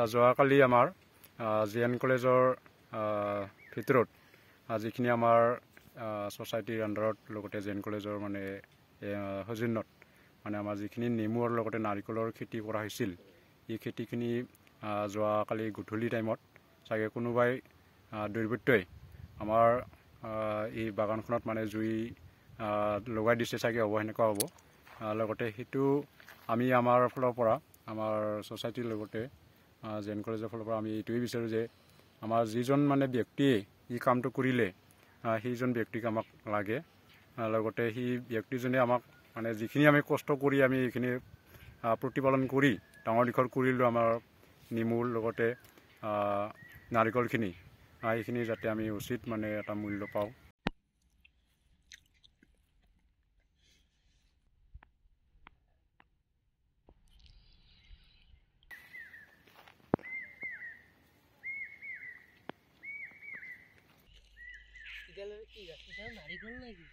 তা যোৱাকালি আমাৰ জি এন কলেজৰ ভিতৰত যিখিনি আমাৰ ছ'চাইটিৰ আণ্ডাৰত লগতে জি এন কলেজৰ মানে সৌজন্যত মানে আমাৰ যিখিনি নেমুৰ লগতে নাৰিকলৰ খেতি কৰা হৈছিল এই খেতিখিনি যোৱাকালি গধূলি টাইমত চাগে কোনোবাই দুৰ্বৃত্তই আমাৰ এই বাগানখনত মানে জুই লগাই দিছে চাগে হ'ব সেনেকুৱা হ'ব। লগতে সেইটো আমি আমাৰ ফালৰ পৰা আমাৰ ছ'চাইটিৰ লগতে জে কলেজৰ ফালৰ পৰা আমি এইটোৱেই বিচাৰোঁ যে আমাৰ যিজন মানে ব্যক্তিয়ে এই কামটো কৰিলে সেইজন ব্যক্তিক আমাক লাগে। লগতে সেই ব্যক্তিজনে আমাক মানে যিখিনি আমি কষ্ট কৰি আমি এইখিনি প্ৰতিপালন কৰি ডাঙৰ দীঘল কৰিলোঁ আমাৰ নেমুৰ লগতে নাৰিকলখিনি। এইখিনি যাতে আমি উচিত মানে এটা মূল্য পাওঁ। কি গাছ নারিকল নাকি